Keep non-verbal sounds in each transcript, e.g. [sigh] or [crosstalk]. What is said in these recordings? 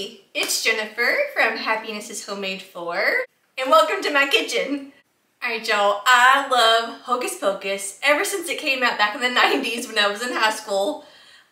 It's Jennifer from Happiness is Homemade 4, and welcome to my kitchen. Alright y'all, I love Hocus Pocus ever since it came out back in the 90s when I was in high school.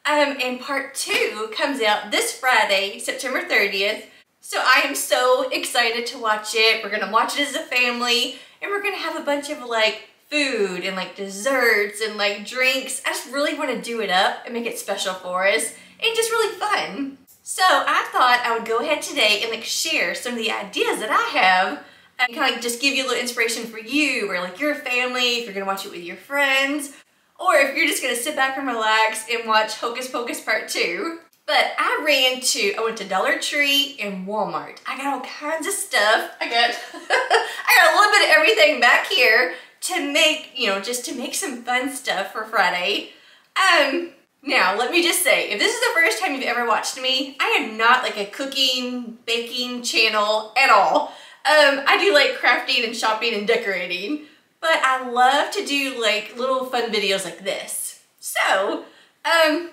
Um, and part two comes out this Friday, September 30th. So I am so excited to watch it. We're gonna watch it as a family, and we're gonna have a bunch of like food and like desserts and like drinks. I just really wanna do it up and make it special for us and just really fun. So I thought I would go ahead today and like share some of the ideas that I have and kind of just give you a little inspiration for you or like your family if you're gonna watch it with your friends or if you're just gonna sit back and relax and watch Hocus Pocus Part 2. But I ran to, I went to Dollar Tree and Walmart. I got all kinds of stuff. I got, [laughs] I got a little bit of everything back here to make, you know, just to make some fun stuff for Friday. Um, now, let me just say, if this is the first time you've ever watched me, I am not like a cooking, baking channel at all. Um, I do like crafting and shopping and decorating, but I love to do like little fun videos like this. So, um,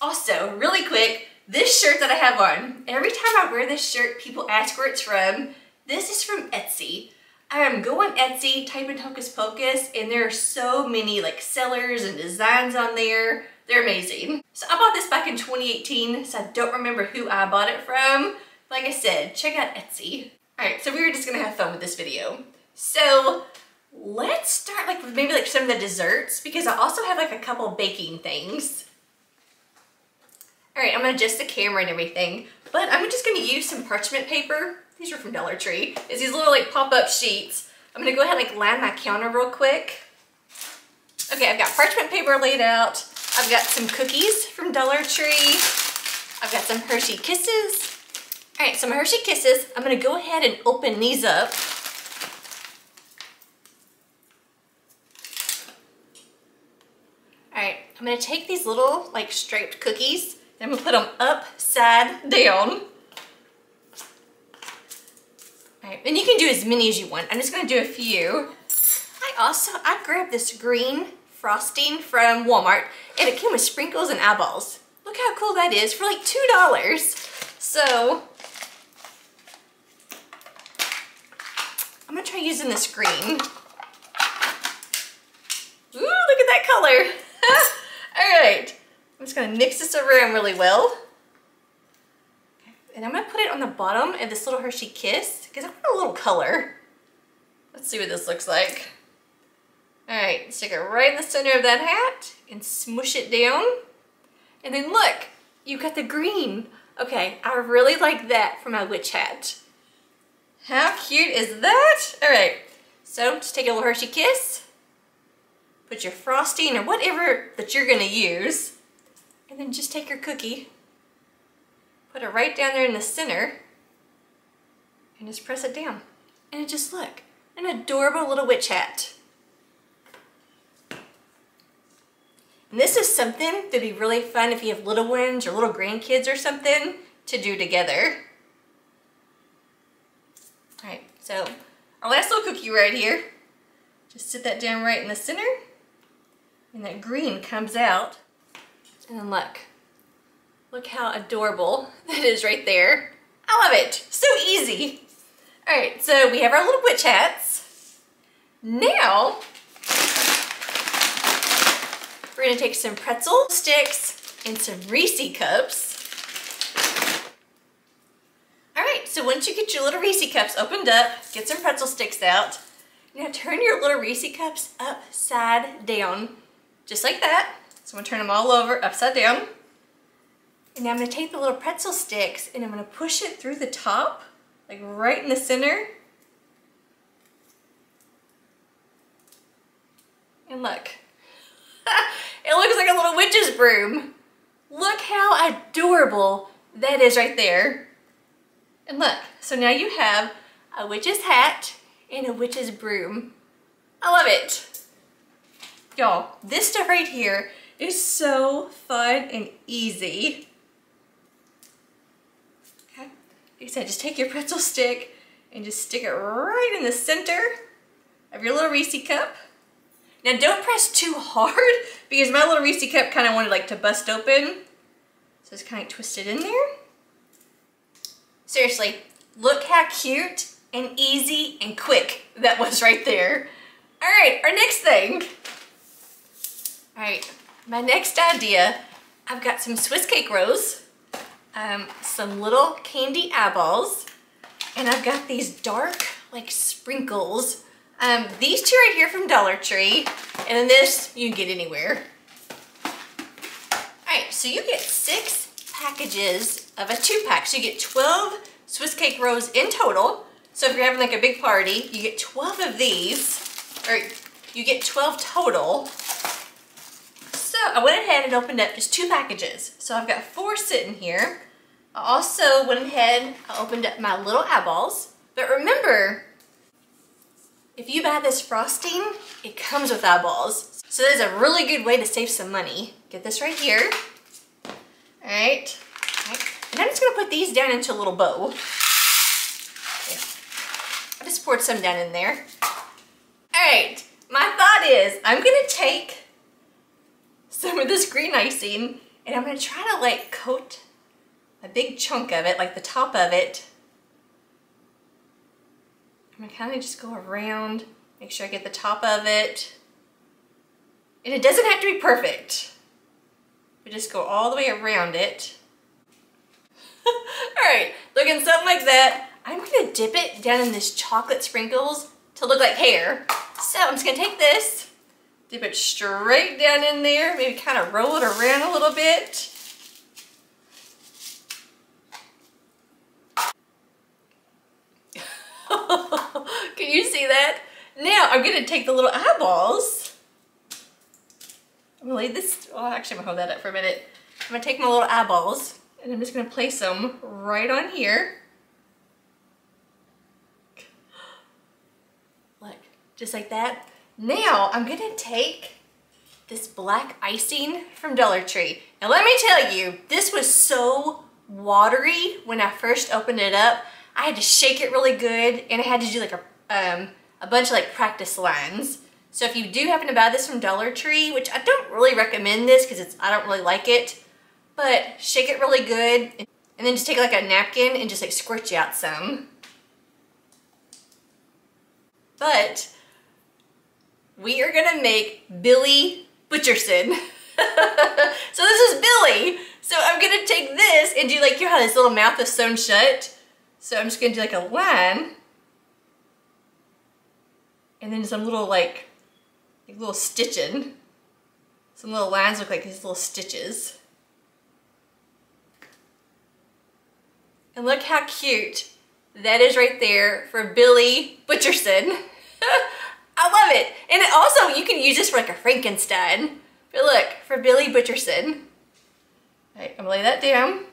also, really quick, this shirt that I have on, every time I wear this shirt, people ask where it's from. This is from Etsy. Um, go on Etsy, type in Hocus Pocus, and there are so many like sellers and designs on there. They're amazing. So I bought this back in 2018, so I don't remember who I bought it from. Like I said, check out Etsy. All right, so we were just gonna have fun with this video. So let's start like maybe like some of the desserts because I also have like a couple baking things. All right, I'm gonna adjust the camera and everything, but I'm just gonna use some parchment paper. These are from Dollar Tree. It's these little like pop-up sheets. I'm gonna go ahead and like line my counter real quick. Okay, I've got parchment paper laid out. I've got some cookies from Dollar Tree. I've got some Hershey Kisses. All right, some Hershey Kisses. I'm gonna go ahead and open these up. All right, I'm gonna take these little like striped cookies and I'm gonna put them upside down. All right, and you can do as many as you want. I'm just gonna do a few. I also, I grabbed this green frosting from Walmart and it came with sprinkles and eyeballs. Look how cool that is for like $2. So, I'm gonna try using this green. Ooh, look at that color. [laughs] All right, I'm just gonna mix this around really well. And I'm gonna put it on the bottom of this little Hershey Kiss because I want a little color. Let's see what this looks like. All right, stick it right in the center of that hat and smush it down. And then look, you got the green. Okay, I really like that for my witch hat. How cute is that? All right, so just take a little Hershey Kiss, put your frosting or whatever that you're gonna use, and then just take your cookie, put it right down there in the center, and just press it down. And just look, an adorable little witch hat. And this is something that'd be really fun if you have little ones or little grandkids or something to do together. All right, so our last little cookie right here, just sit that down right in the center and that green comes out. And then look, look how adorable [laughs] that is right there. I love it, so easy. All right, so we have our little witch hats. Now, we're gonna take some pretzel sticks and some Reese cups. All right, so once you get your little Reese cups opened up, get some pretzel sticks out. Now turn your little Reese cups upside down, just like that. So I'm gonna turn them all over upside down. And now I'm gonna take the little pretzel sticks and I'm gonna push it through the top, like right in the center. And look, it looks like a little witch's broom. Look how adorable that is right there. And look, so now you have a witch's hat and a witch's broom. I love it. Y'all, this stuff right here is so fun and easy. Okay, like I said, just take your pretzel stick and just stick it right in the center of your little Reese cup. Now don't press too hard [laughs] because my little Reese cup kind of wanted like to bust open. So it's kind of twisted in there. Seriously, look how cute and easy and quick that was right there. All right, our next thing. All right, my next idea, I've got some Swiss cake rolls, um, some little candy eyeballs, and I've got these dark like sprinkles. Um, these two right here from Dollar Tree, and then this you can get anywhere. All right, so you get six packages of a two pack. So you get 12 Swiss cake rolls in total. So if you're having like a big party, you get 12 of these, or you get 12 total. So I went ahead and opened up just two packages. So I've got four sitting here. I also went ahead, I opened up my little eyeballs. But remember, if you buy this frosting, it comes with eyeballs. So that is a really good way to save some money. Get this right here. All right. All right. And I'm just gonna put these down into a little bow. I just poured some down in there. All right, my thought is I'm gonna take some of this green icing and I'm gonna try to like coat a big chunk of it, like the top of it. I'm gonna kind of just go around, make sure I get the top of it. And it doesn't have to be perfect. We just go all the way around it. [laughs] all right, looking something like that. I'm gonna dip it down in this chocolate sprinkles to look like hair. So I'm just gonna take this, dip it straight down in there, maybe kind of roll it around a little bit. [laughs] You see that? Now I'm gonna take the little eyeballs. I'm gonna leave this, well actually I'm gonna hold that up for a minute. I'm gonna take my little eyeballs and I'm just gonna place them right on here. [gasps] Look, just like that. Now I'm gonna take this black icing from Dollar Tree. And let me tell you, this was so watery when I first opened it up. I had to shake it really good and I had to do like a, um, a bunch of like practice lines. So if you do happen to buy this from Dollar Tree, which I don't really recommend this because it's I don't really like it, but shake it really good and then just take like a napkin and just like squirt you out some. But we are gonna make Billy Butcherson. [laughs] so this is Billy. So I'm gonna take this and do like, you know how this little mouth is sewn shut? So I'm just gonna do like a line and then some little like, like little stitching. Some little lines look like these little stitches. And look how cute that is right there for Billy Butcherson. [laughs] I love it. And it also, you can use this for like a Frankenstein. But look, for Billy Butcherson. All right, I'm gonna lay that down.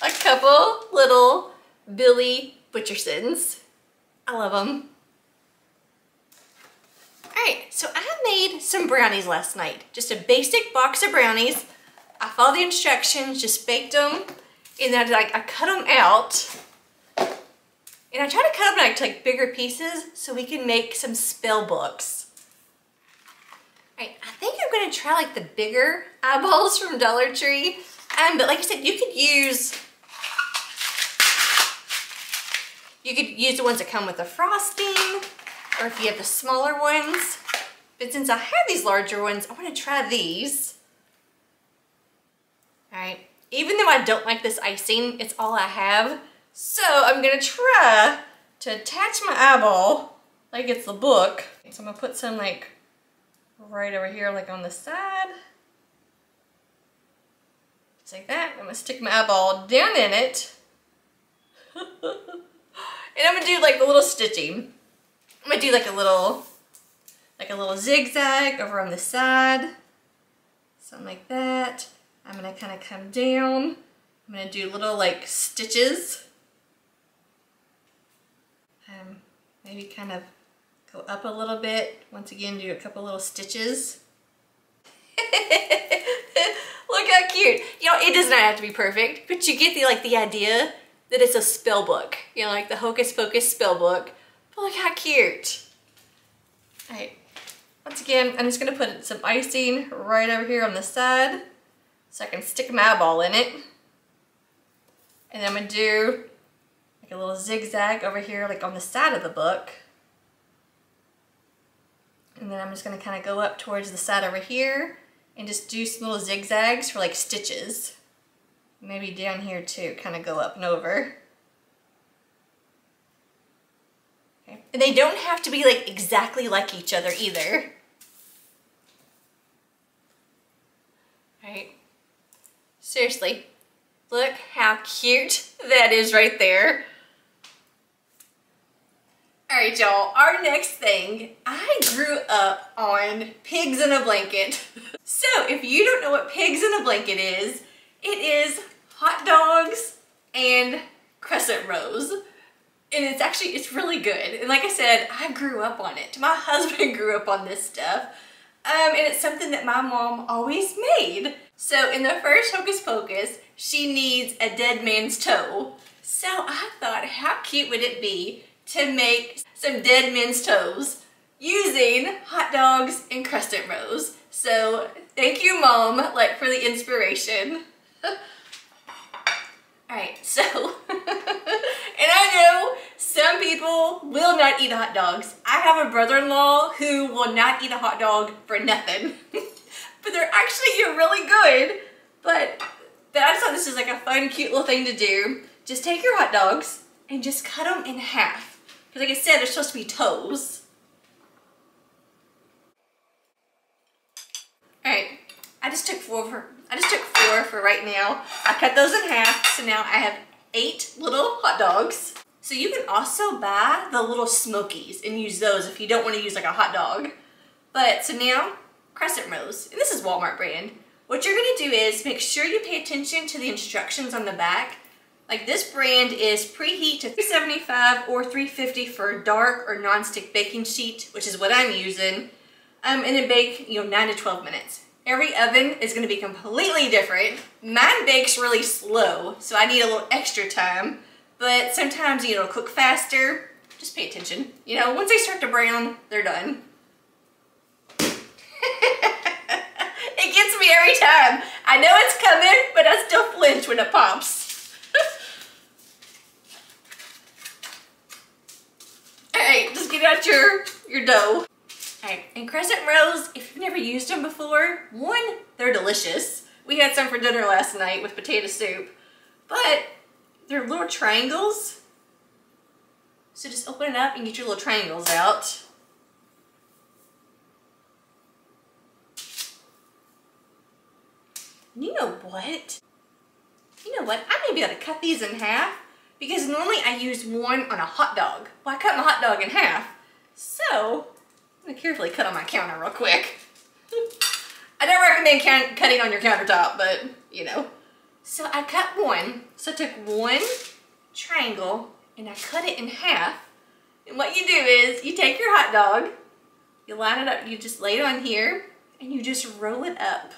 A couple little Billy Butchersons. I love them. All right, so I made some brownies last night. Just a basic box of brownies. I followed the instructions, just baked them, and then like, I cut them out. And I try to cut them like bigger pieces so we can make some spell books. All right, I think I'm gonna try like the bigger eyeballs from Dollar Tree. Um, but like I said, you could use, you could use the ones that come with the frosting, or if you have the smaller ones. But since I have these larger ones, I wanna try these. All right, even though I don't like this icing, it's all I have. So I'm gonna try to attach my eyeball like it's the book. So I'm gonna put some like right over here, like on the side. Just like that. I'm gonna stick my eyeball down in it. [laughs] and I'm gonna do like the little stitching. I'm gonna do like a little, like a little zigzag over on the side. Something like that. I'm gonna kind of come down. I'm gonna do little like stitches um, maybe kind of go up a little bit. Once again, do a couple little stitches. [laughs] Look how cute. You know, it does not have to be perfect, but you get the like the idea that it's a spell book. You know, like the Hocus Pocus spell book. But look how cute. All right. Once again, I'm just gonna put some icing right over here on the side so I can stick my eyeball in it. And then I'm gonna do like a little zigzag over here, like on the side of the book. And then I'm just gonna kind of go up towards the side over here and just do some little zigzags for like stitches. Maybe down here too, kind of go up and over. Okay. And they don't have to be like exactly like each other either. [laughs] Right? Seriously, look how cute that is right there. Alright y'all, our next thing, I grew up on Pigs in a Blanket. [laughs] so if you don't know what Pigs in a Blanket is, it is hot dogs and crescent rolls. And it's actually, it's really good. And like I said, I grew up on it. My [laughs] husband grew up on this stuff. Um, and it's something that my mom always made. So in the first Hocus Pocus, she needs a dead man's toe. So I thought, how cute would it be to make some dead men's toes using hot dogs and crescent rolls. So thank you, Mom, like for the inspiration. [laughs] Alright, [laughs] so, and I know some people will not eat hot dogs. I have a brother-in-law who will not eat a hot dog for nothing. [laughs] but they're actually really good. But, but I just thought this is like a fun, cute little thing to do. Just take your hot dogs and just cut them in half. Because like I said, they're supposed to be toes. Alright, I just took four for, I just took four for right now. I cut those in half, so now I have eight little hot dogs. So you can also buy the little smokies and use those if you don't want to use like a hot dog. But so now, crescent rolls, and this is Walmart brand. What you're gonna do is make sure you pay attention to the instructions on the back like this brand is preheat to 375 or 350 for a dark or non-stick baking sheet, which is what I'm using. Um, and then bake, you know, 9 to 12 minutes. Every oven is to be completely different. Mine bakes really slow, so I need a little extra time. But sometimes, you know, cook faster. Just pay attention. You know, once they start to brown, they're done. [laughs] it gets me every time. I know it's coming, but I still flinch when it pops. [laughs] Alright, just get out your, your dough. And crescent rolls, if you've never used them before, one, they're delicious. We had some for dinner last night with potato soup, but they're little triangles. So just open it up and get your little triangles out. You know what? You know what? I may be able to cut these in half because normally I use one on a hot dog. Well, I cut my hot dog in half. So, I'm gonna carefully cut on my counter real quick. I don't recommend cutting on your countertop, but you know. So I cut one. So I took one triangle and I cut it in half. And what you do is you take your hot dog, you line it up, you just lay it on here, and you just roll it up.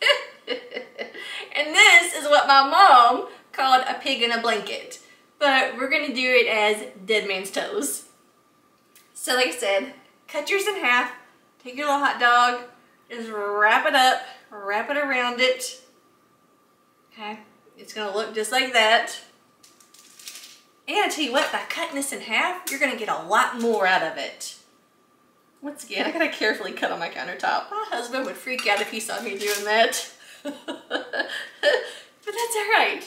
[laughs] and this is what my mom called a pig in a blanket. But we're gonna do it as dead man's toes. So like I said, cut yours in half, take your little hot dog, just wrap it up, wrap it around it. Okay, it's gonna look just like that. And I tell you what, by cutting this in half, you're gonna get a lot more out of it. Once again, I gotta carefully cut on my countertop. My husband would freak out if he saw me doing that. [laughs] but that's all right.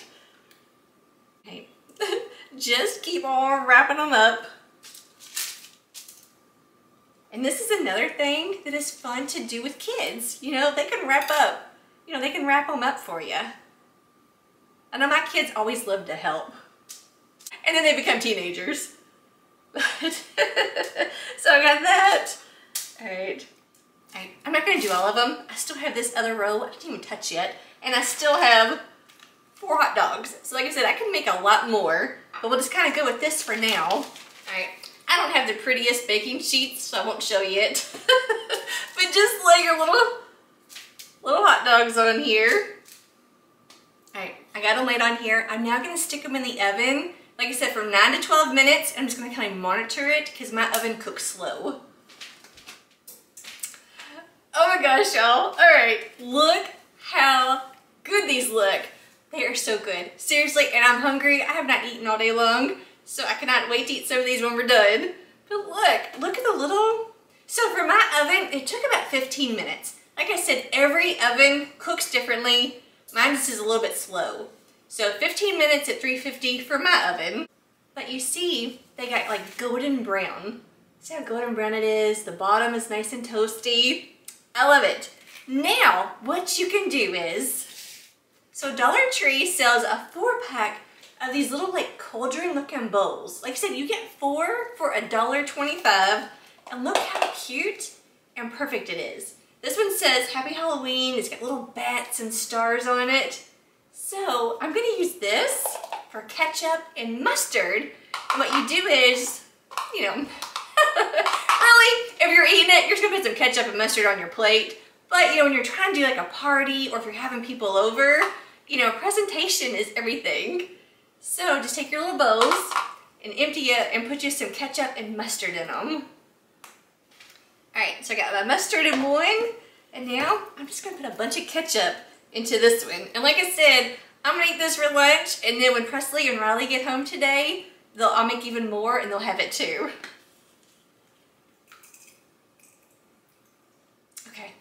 Okay. [laughs] Just keep on wrapping them up. And this is another thing that is fun to do with kids. You know, they can wrap up, you know, they can wrap them up for you. I know my kids always love to help. And then they become teenagers. [laughs] so I got that. All right. All right. I'm not gonna do all of them. I still have this other row I didn't even touch yet. And I still have four hot dogs. So like I said, I can make a lot more, but we'll just kind of go with this for now. All right, I don't have the prettiest baking sheets, so I won't show you it. [laughs] but just lay your little, little hot dogs on here. All right, I got them laid on here. I'm now gonna stick them in the oven. Like I said, from nine to 12 minutes. I'm just gonna kind of monitor it because my oven cooks slow. Oh my gosh, y'all. All right, look how good these look. They are so good. Seriously, and I'm hungry. I have not eaten all day long, so I cannot wait to eat some of these when we're done. But look, look at the little... So for my oven, it took about 15 minutes. Like I said, every oven cooks differently. Mine just is a little bit slow. So 15 minutes at 350 for my oven. But you see, they got like golden brown. See how golden brown it is? The bottom is nice and toasty. I love it. Now, what you can do is, so Dollar Tree sells a four pack of these little like cauldron looking bowls. Like I said, you get four for a dollar twenty-five, and look how cute and perfect it is. This one says Happy Halloween. It's got little bats and stars on it. So I'm gonna use this for ketchup and mustard. And what you do is, you know, [laughs] really, if you're eating it, you're just gonna put some ketchup and mustard on your plate. But you know, when you're trying to do like a party or if you're having people over, you know, presentation is everything. So just take your little bowls and empty it and put you some ketchup and mustard in them. All right, so I got my mustard in one, and now I'm just gonna put a bunch of ketchup into this one. And like I said, I'm gonna eat this for lunch, and then when Presley and Riley get home today, they'll, I'll make even more and they'll have it too. Okay,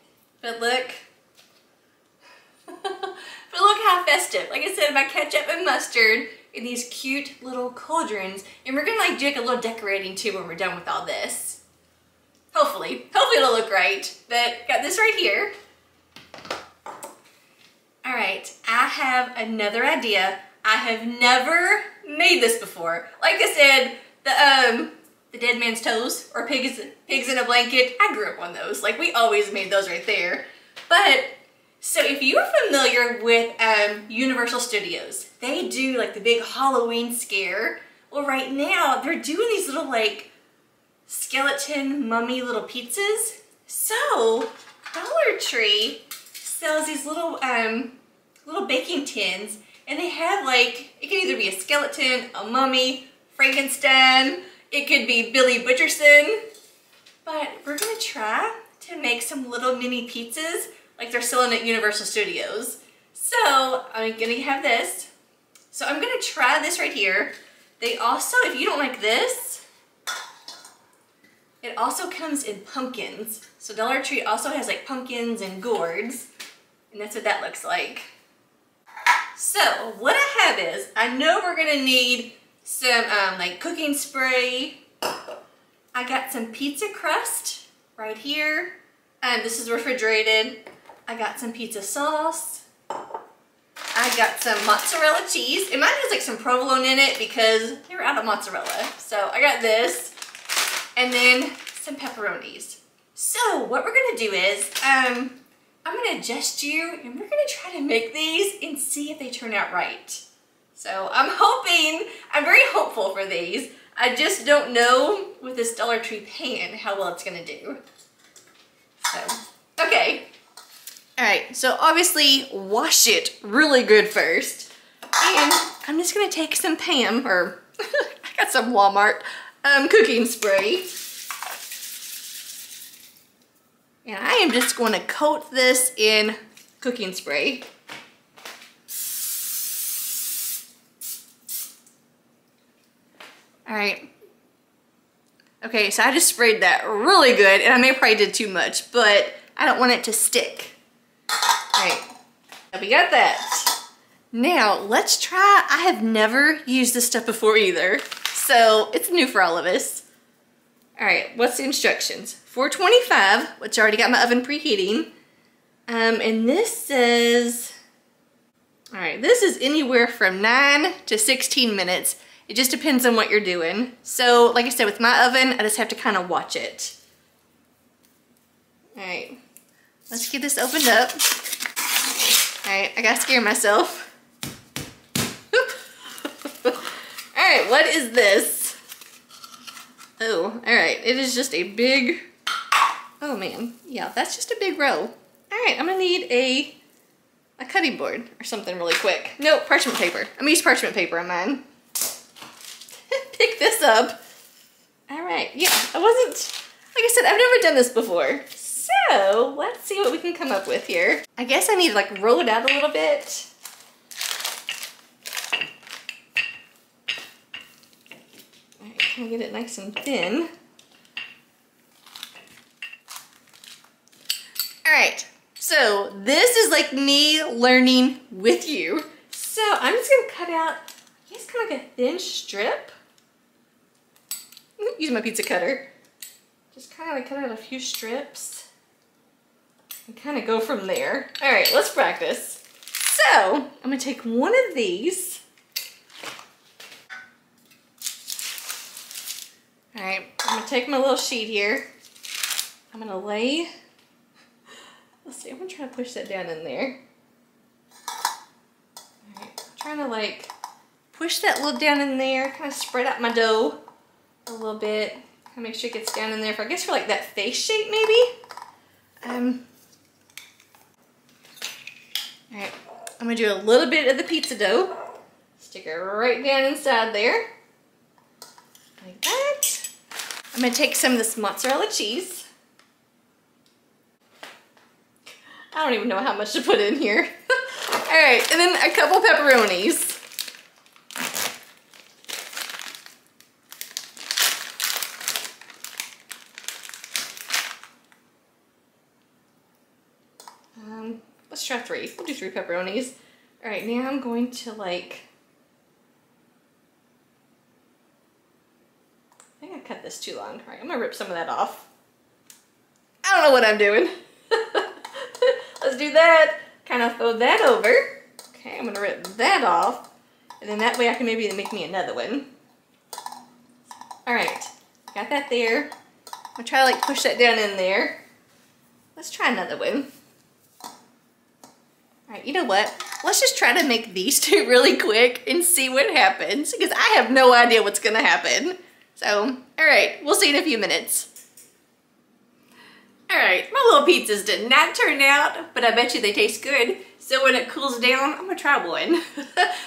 but look. [laughs] but look how festive. Like I said, my ketchup and mustard in these cute little cauldrons. And we're gonna like do like a little decorating too when we're done with all this. Hopefully. Hopefully it'll look right. But got this right here. All right, I have another idea. I have never made this before. Like I said, the um the dead man's toes or pigs pigs in a blanket. I grew up on those. Like we always made those right there. But so if you're familiar with um, Universal Studios, they do like the big Halloween scare. Well, right now they're doing these little like skeleton mummy little pizzas. So Dollar Tree sells these little um, little baking tins and they have like, it can either be a skeleton, a mummy, Frankenstein, it could be Billy Butcherson, but we're gonna try to make some little mini pizzas like they're selling at Universal Studios. So I'm gonna have this. So I'm gonna try this right here. They also, if you don't like this, it also comes in pumpkins. So Dollar Tree also has like pumpkins and gourds. And that's what that looks like. So what I have is, I know we're gonna need some um, like cooking spray. I got some pizza crust right here. And this is refrigerated. I got some pizza sauce. I got some mozzarella cheese. It might have like some provolone in it because they were out of mozzarella. So I got this and then some pepperonis. So what we're gonna do is, um, I'm gonna adjust you and we're gonna try to make these and see if they turn out right. So I'm [laughs] hoping, I'm very hopeful for these. I just don't know with this Dollar Tree pan how well it's gonna do. So, okay. All right, so obviously wash it really good first. And I'm just gonna take some Pam, or [laughs] I got some Walmart um, cooking spray. And I am just going to coat this in cooking spray. All right. Okay, so I just sprayed that really good, and I may probably did too much, but I don't want it to stick. Right, we got that. Now, let's try, I have never used this stuff before either. So it's new for all of us. All right, what's the instructions? 425, which I already got my oven preheating. Um, and this says, all right, this is anywhere from nine to 16 minutes. It just depends on what you're doing. So like I said, with my oven, I just have to kind of watch it. All right, let's get this opened up. All right, I gotta scare myself. [laughs] All right, what is this? Oh, all right, it is just a big, oh man, yeah, that's just a big row. All right, I'm gonna need a, a cutting board or something really quick. No, parchment paper. I'm gonna use parchment paper on mine. [laughs] Pick this up. All right, yeah, I wasn't, like I said, I've never done this before. So let's see what we can come up with here. I guess I need to like roll it out a little bit. All right, can we get it nice and thin? All right, so this is like me learning with you. So I'm just gonna cut out, I guess kind of like a thin strip. Use my pizza cutter. Just kind of like cut out a few strips and kind of go from there. All right, let's practice. So I'm gonna take one of these. All right, I'm gonna take my little sheet here. I'm gonna lay, let's see, I'm gonna try to push that down in there. All right, I'm trying to like push that little down in there, kind of spread out my dough a little bit. Kind of make sure it gets down in there for, I guess for like that face shape maybe. Um, all right, I'm gonna do a little bit of the pizza dough. Stick it right down inside there. Like that. I'm gonna take some of this mozzarella cheese. I don't even know how much to put in here. [laughs] All right, and then a couple pepperonis. Um, let's try three. We'll do three pepperonis. All right, now I'm going to like I think I cut this too long. All right, I'm gonna rip some of that off. I don't know what I'm doing. [laughs] Let's do that. Kind of throw that over. Okay, I'm gonna rip that off. And then that way I can maybe make me another one. All right, got that there. I'm gonna try to like push that down in there. Let's try another one. All right, you know what? Let's just try to make these [laughs] two really quick and see what happens because I have no idea what's gonna happen. So, all right, we'll see in a few minutes. All right, my little pizzas did not turn out, but I bet you they taste good. So when it cools down, I'm gonna try one. [laughs]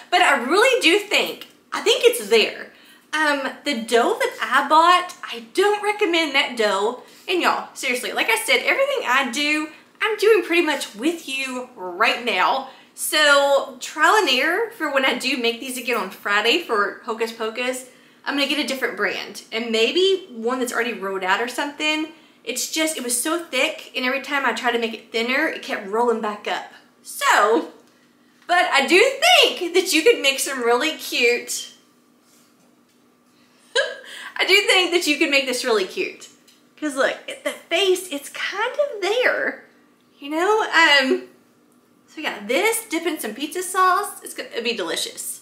but I really do think, I think it's there. Um, the dough that I bought, I don't recommend that dough. And y'all, seriously, like I said, everything I do, I'm doing pretty much with you right now. So trial and error for when I do make these again on Friday for Hocus Pocus. I'm gonna get a different brand and maybe one that's already rolled out or something. It's just, it was so thick and every time I tried to make it thinner, it kept rolling back up. So, but I do think that you could make some really cute, [laughs] I do think that you could make this really cute. Cause look, the face, it's kind of there, you know? Um, so got this, dip in some pizza sauce. It's gonna be delicious.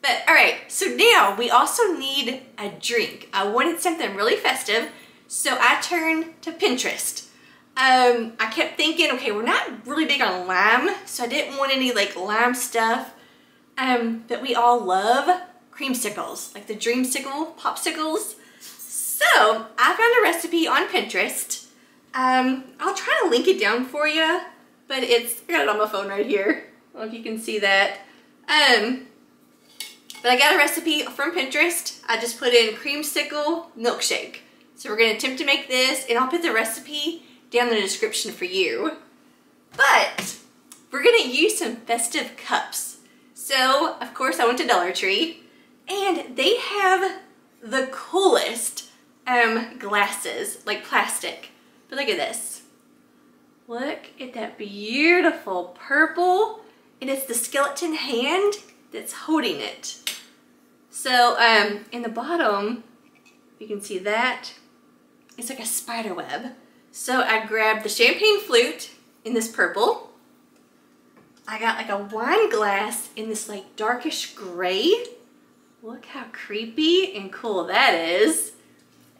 But all right, so now we also need a drink. I wanted something really festive, so I turned to Pinterest. Um, I kept thinking, okay, we're not really big on lime, so I didn't want any like lime stuff. Um, but we all love creamsicles, like the dreamsicle popsicles. So I found a recipe on Pinterest. Um, I'll try to link it down for you, but it's, I got it on my phone right here. I don't know if you can see that. Um, but I got a recipe from Pinterest. I just put in creamsicle milkshake. So we're gonna attempt to make this and I'll put the recipe down in the description for you. But we're gonna use some festive cups. So of course I went to Dollar Tree and they have the coolest um, glasses, like plastic. But look at this. Look at that beautiful purple and it's the skeleton hand that's holding it. So um, in the bottom, you can see that, it's like a spider web. So I grabbed the champagne flute in this purple. I got like a wine glass in this like darkish gray. Look how creepy and cool that is.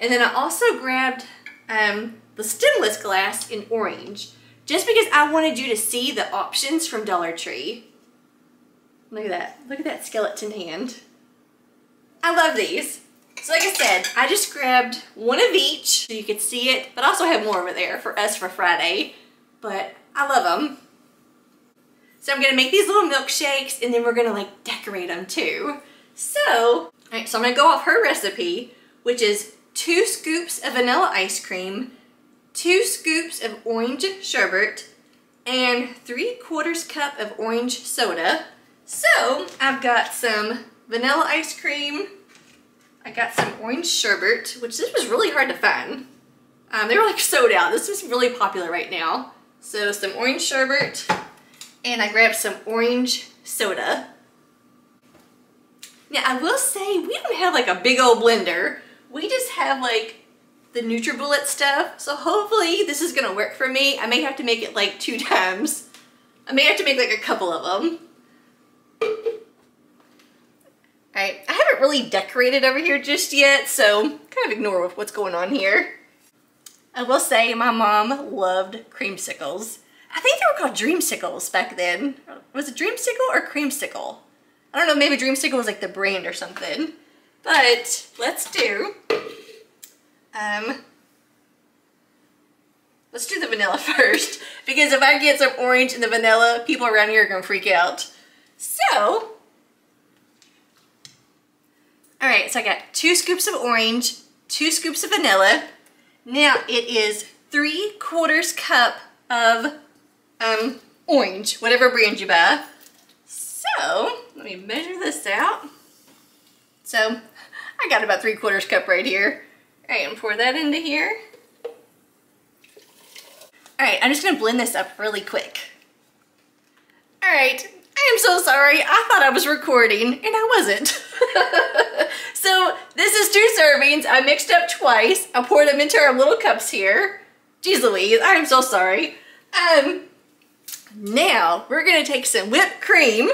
And then I also grabbed um, the stemless glass in orange, just because I wanted you to see the options from Dollar Tree. Look at that. Look at that skeleton hand. I love these. So like I said, I just grabbed one of each so you could see it, but I also have more over there for us for Friday. But I love them. So I'm gonna make these little milkshakes and then we're gonna like decorate them too. So, all right, so I'm gonna go off her recipe, which is two scoops of vanilla ice cream, two scoops of orange sherbet, and three quarters cup of orange soda. So I've got some vanilla ice cream, I got some orange sherbet, which this was really hard to find. Um, they were like sold out. This is really popular right now. So some orange sherbet, and I grabbed some orange soda. Now I will say, we don't have like a big old blender. We just have like the NutriBullet stuff. So hopefully this is gonna work for me. I may have to make it like two times. I may have to make like a couple of them. Alright, I haven't really decorated over here just yet, so kind of ignore what's going on here. I will say my mom loved creamsicles. I think they were called dreamsicles back then. Was it dreamsicle or creamsicle? I don't know, maybe dreamsicle was like the brand or something. But let's do, um, let's do the vanilla [laughs] first. Because if I get some orange in the vanilla, people around here are gonna freak out. So, all right, so I got two scoops of orange, two scoops of vanilla. Now it is three quarters cup of um, orange, whatever brand you buy. So let me measure this out. So I got about three quarters cup right here. All right, and pour that into here. All right, I'm just gonna blend this up really quick. All right, I am so sorry. I thought I was recording and I wasn't. [laughs] so this is two servings. I mixed up twice. I poured them into our little cups here. Jeez Louise, I am so sorry. Um, now we're gonna take some whipped cream,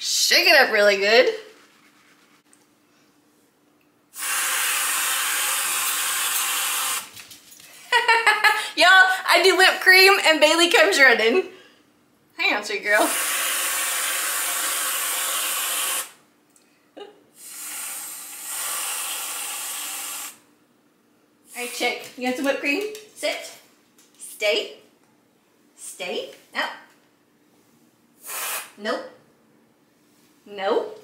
shake it up really good. Y'all, I do whipped cream and Bailey comes running. Hang on, sweet girl. Alright, chick. You got some whipped cream? Sit. Stay. Stay. Up. Nope. Nope.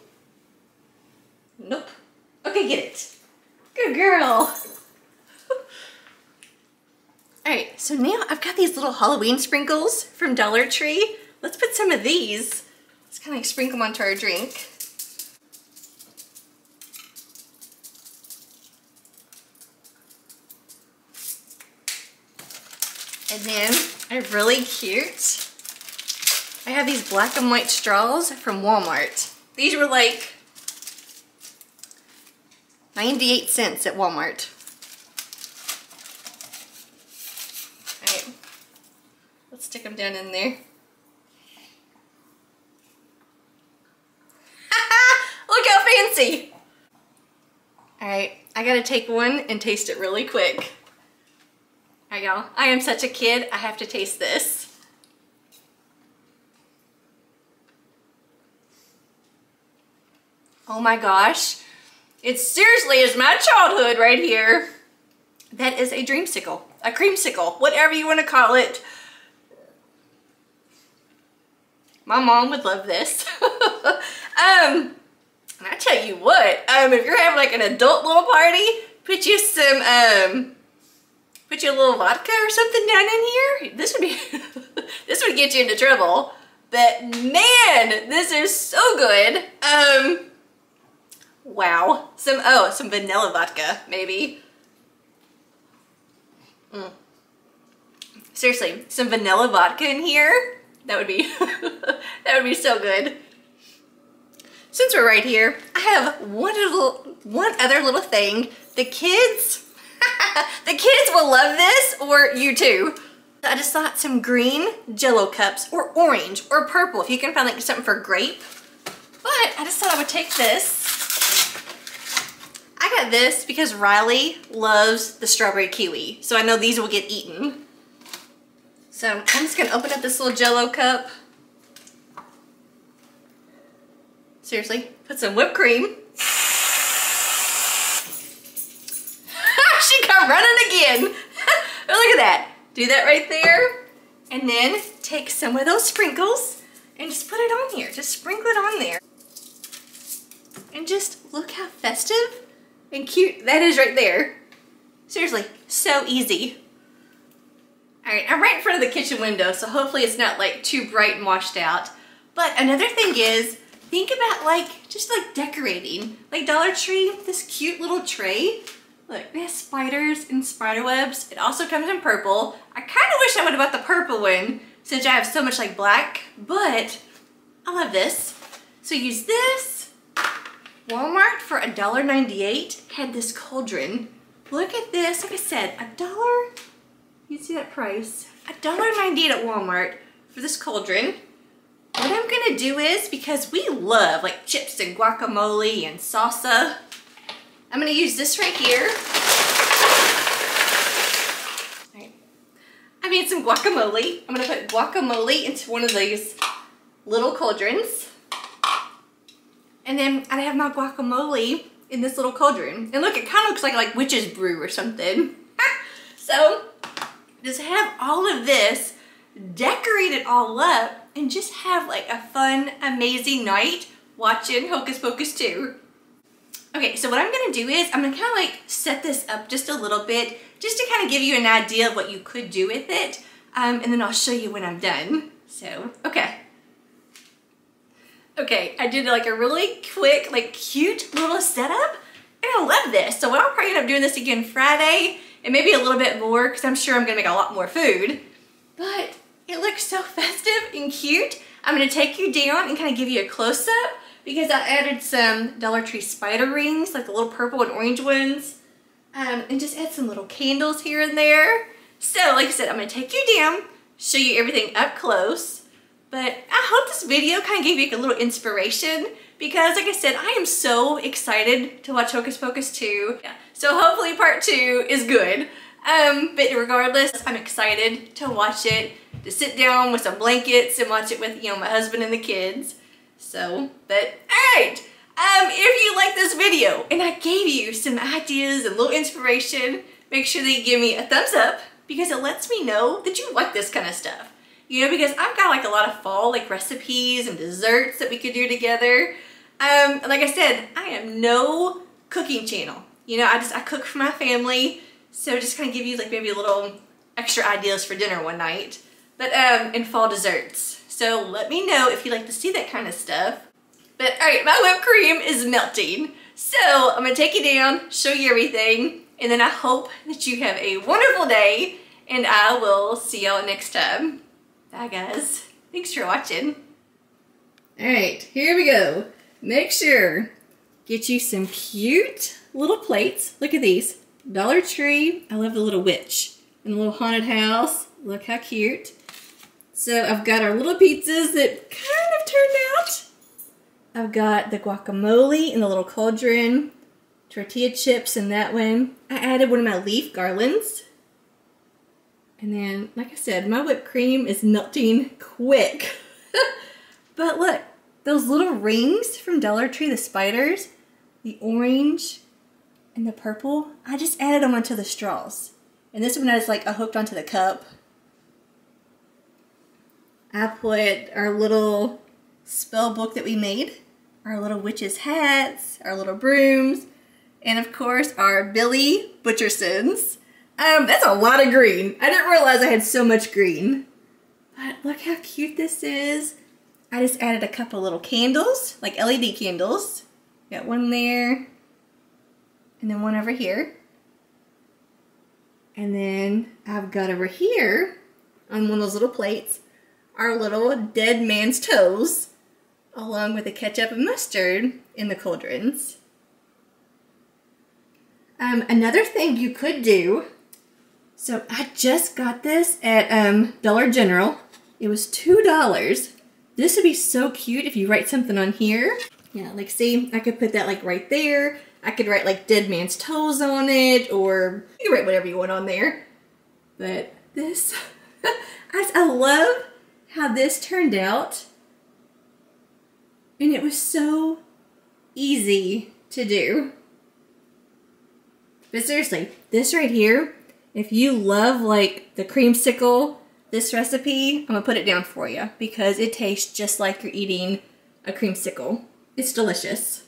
Nope. Okay, get it. Good girl. Alright, so now I've got these little Halloween sprinkles from Dollar Tree. Let's put some of these. Let's kind of sprinkle them onto our drink. And then are really cute. I have these black and white straws from Walmart. These were like 98 cents at Walmart. Alright, let's stick them down in there. [laughs] Look how fancy! Alright, I gotta take one and taste it really quick. Alright y'all, I am such a kid, I have to taste this. Oh my gosh. It seriously is my childhood right here. That is a dreamsicle, a creamsicle, whatever you want to call it. My mom would love this. [laughs] um, and I tell you what, um, if you're having like an adult little party, put you some, um, put you a little vodka or something down in here. This would be, [laughs] this would get you into trouble. But man, this is so good. Um, wow. Some, oh, some vanilla vodka, maybe. Mm. Seriously, some vanilla vodka in here? That would be, [laughs] that would be so good. Since we're right here, I have one little, one other little thing. The kids, [laughs] the kids will love this, or you too. I just thought some green jello cups, or orange, or purple, if you can find like something for grape. But I just thought I would take this. I got this because Riley loves the strawberry kiwi, so I know these will get eaten. So I'm just gonna open up this little jello cup. Seriously, put some whipped cream. [laughs] she come running again. [laughs] Oh, look at that. Do that right there. And then take some of those sprinkles and just put it on here. Just sprinkle it on there. And just look how festive and cute that is right there. Seriously, so easy. All right, I'm right in front of the kitchen window, so hopefully it's not like too bright and washed out. But another thing is, think about like, just like decorating. Like Dollar Tree, this cute little tray. Look, it has spiders and spider webs. It also comes in purple. I kind of wish I would have bought the purple one since I have so much like black, but I love this. So use this. Walmart for $1.98 had this cauldron. Look at this, like I said, a dollar, you see that price? A dollar $1.98 at Walmart for this cauldron. What I'm gonna do is, because we love like chips and guacamole and salsa, I'm gonna use this right here. I made some guacamole. I'm gonna put guacamole into one of these little cauldrons. And then I have my guacamole in this little cauldron. And look, it kind of looks like like witch's brew or something. [laughs] so just have all of this, decorate it all up, and just have like a fun, amazing night watching Hocus Pocus 2. Okay, so what I'm gonna do is I'm gonna kind of like set this up just a little bit, just to kind of give you an idea of what you could do with it. Um, and then I'll show you when I'm done. So, okay. Okay, I did like a really quick, like cute little setup. And I love this. So I'll probably end up doing this again Friday and maybe a little bit more because I'm sure I'm gonna make a lot more food. But it looks so [laughs] festive and cute. I'm gonna take you down and kind of give you a close-up because I added some Dollar Tree spider rings, like the little purple and orange ones, um, and just add some little candles here and there. So, like I said, I'm gonna take you down, show you everything up close, but I hope this video kind of gave you a little inspiration because, like I said, I am so excited to watch Hocus Pocus 2. Yeah. So hopefully part 2 is good. Um, but regardless, I'm excited to watch it, to sit down with some blankets and watch it with, you know, my husband and the kids. So, but alright, um, if you like this video and I gave you some ideas and little inspiration, make sure that you give me a thumbs up because it lets me know that you like this kind of stuff. You know, because I've got like a lot of fall like recipes and desserts that we could do together. Um, like I said, I am no cooking channel. You know, I just, I cook for my family. So just kind of give you like maybe a little extra ideas for dinner one night. But, um, in fall desserts. So let me know if you'd like to see that kind of stuff. But all right, my whipped cream is melting. So I'm gonna take you down, show you everything, and then I hope that you have a wonderful day, and I will see y'all next time. Bye guys. Thanks for watching. All right, here we go. Make sure, get you some cute little plates. Look at these. Dollar Tree. I love the little witch and the little haunted house. Look how cute. So I've got our little pizzas that kind of turned out. I've got the guacamole in the little cauldron, tortilla chips in that one. I added one of my leaf garlands. And then, like I said, my whipped cream is melting quick. [laughs] but look, those little rings from Dollar Tree, the spiders, the orange and the purple, I just added them onto the straws. And this one is like a hooked onto the cup. I put our little spell book that we made, our little witches' hats, our little brooms, and of course our Billy Butchersons. Um, that's a lot of green. I didn't realize I had so much green. But look how cute this is. I just added a couple little candles, like LED candles. Got one there, and then one over here. And then I've got over here, on one of those little plates, our little dead man's toes, along with the ketchup and mustard in the cauldrons. Um, another thing you could do, so I just got this at um, Dollar General. It was $2. This would be so cute if you write something on here. Yeah, like see, I could put that like right there. I could write like dead man's toes on it, or you can write whatever you want on there. But this, [laughs] I, I love how this turned out. And it was so easy to do. But seriously, this right here, if you love like the creamsicle, this recipe, I'm gonna put it down for you because it tastes just like you're eating a creamsicle. It's delicious.